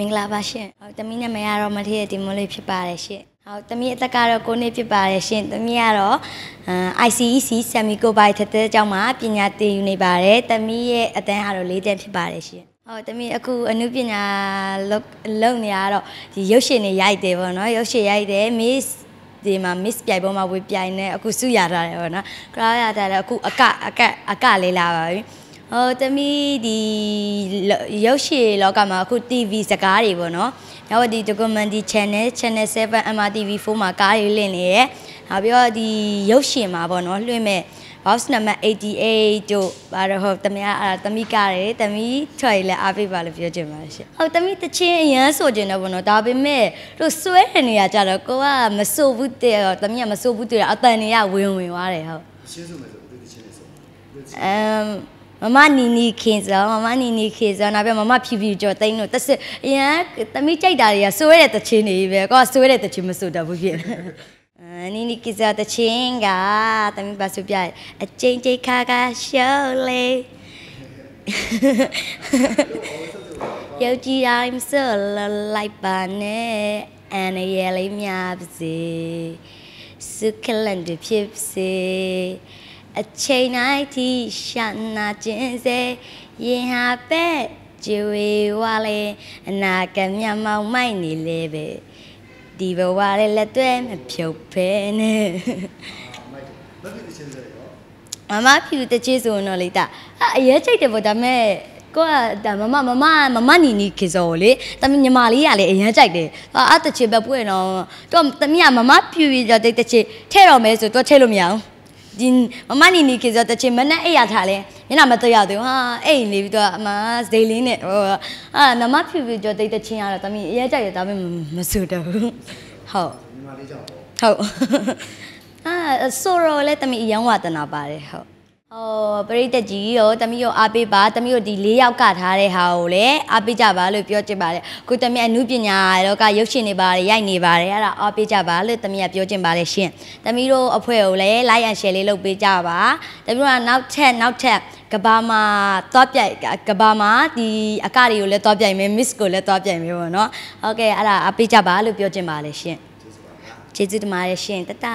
မင်္ဂလာပါရှင်ဟုတ်တမီးနာမည်ကတော့မထေရဒီမိုးလေးဖြစ်ပါတယ်ရှင်ဟုတ်တမီးအသက်ကတော့9နှစ်ဖြစ်ပါတယ်ရှင်တမီးကတော့အမ် ICEC Semico Bio ထက်တဲ့အကြောင်းမှာပညာသင်ယူနေပါတယ်တမီးရဲ့အတန်းကတော့၄တန်းဖြစ်ပါတယ်ရှင်ဟုတ်တမီးအခုအနုပညာလုပ်လုပ်နေရတော့ဒီရုပ်ရှင်တွေရိုက်တယ်ပေါ့နော်ရုပ်ရှင်ရိုက်တယ် Miss ဒီမှာ miss ပြိုင်ပွဲမှာဝေပြိုင်နေအခုစုရထားတယ်ပေါ့နော်။ crowd ရထားတယ်အခုအကအကအကလေးလာပါပြီ။ ဟိုတမီးဒီရုပ်ရှင်လောကမှာအခု TV စကားတွေပေါ့နော်။နောက်ဒီ documentary channel channel 7 MRTV4 မှာကားတွေလင့်နေရဲ့။နောက်ပြီးတော့ဒီရုပ်ရှင်မှာပေါ့နော်လွှင့်မဲ့ box number 88တို့ဘာတော့ဟုတ်တမီးအဲ့တမီးကားတယ်တမီးထွက်ရလဲအားပေးပါလို့ပြောချင်ပါတယ်ရှင်ဟုတ်တမီးတချင်းအရန်ဆိုချင်တော့ဘောနော်ဒါပေမဲ့တို့စွဲတဲ့နေရာကြတော့ကိုကမဆိုဘူးတဲ့တမီးကမဆိုဘူးတဲ့အတန်တွေကဝင်ဝင်သွားတယ်ဟုတ်ရှင်းစုမယ်ဆိုဒီချင်းလေးဆိုအမ် မမနီနီခင်စောမမနီနီခင်စောနောက်ပြီးမမဖြူဖြူကြော်တိန်တို့တက်စစ်အရန်တမီးကြိုက်တာတွေကစွဲတဲ့တချင်းတွေပဲကိုကစွဲတဲ့တချင်းမဆိုတတ်ဘူးဖြစ်နေအနီနီကိစားတချင်းကတမီးပါစုပြအကျိန်ကျိတ်ခါကရှော့လေယောက်ျီတိုင်းဆောလလိုက်ပါနဲ့အန်ရလေးများပါစေစုခလန်တဖြစ်စေ အချိန်တိုင်းထိရှာနာခြင်းစေရင်ဟာပဲကြွေဝါလေအနာကမျက်မှောက်မိုက်နေလေပဲဒီဘဝလေးလက်တွဲမဖြုတ်ဖဲနဲ့မိုက်မဖြစ်ဒီချင်းလေးရောမမဖြူတချေဆိုရင်တော့လေတာအရဲချိတ်တယ်ပေါ့ဒါပေမဲ့ကိုကဒါမမမမမမနီနီခေစောလေတမညီမလေးကလည်းအရင်ကြိုက်တယ်အာအတချေပဲပွင့်တော့တော့တမီးကမမဖြူရတဲ့တချေထဲ့တော့မဲဆိုတော့ထဲ့လို့မရအောင် ဒီမမနီနီခေစောတချေမနဲ့အိပ်ရထားလဲမျက်နှာမတရသေးဘူးဟာအိပ်နေပြီးတော့အမဇိလေးနဲ့ဟိုအာမမဖြူဖြူကြောတိတ်တချင်းကတော့တမီးအရင်ကြိုက်တယ်ဒါပေမဲ့မဆူတော့ဘူးဟုတ်ညီမလေးကြောင့်ပေါ့ဟုတ်အာဆိုတော့လေတမီးအရန်ဝါတနာပါတယ်ဟုတ် ဟောပရိသတ်ကြီးရောတမီးရောအားပေးပါတမီးတို့ဒီ၄ယောက်ကထားတဲ့ဟာကိုလည်းအားပေးကြပါလို့ပြောချင်ပါတယ်ခုတမီးအမှုပညာရောကရုပ်ရှင်နေပါတယ်ရိုက်နေပါတယ်အဲ့ဒါအားပေးကြပါလို့တမီးကပြောချင်ပါတယ်ရှင်တမီးတို့အဖွဲ့ကိုလည်း like and share လေးလုပ်ပေးကြပါတမီးတို့ကနောက်ထပ်နောက်ထပ်ကဘာမှာသွားပြိုင်ကဘာမှာဒီအကတွေကိုလည်းသွားပြိုင်မယ် miss ကိုလည်းသွားပြိုင်မယ်ပေါ့နော်ဟုတ်ကဲ့အဲ့ဒါအားပေးကြပါလို့ပြောချင်ပါတယ်ရှင်ကျေးဇူးတင်ပါတယ်ရှင်တတ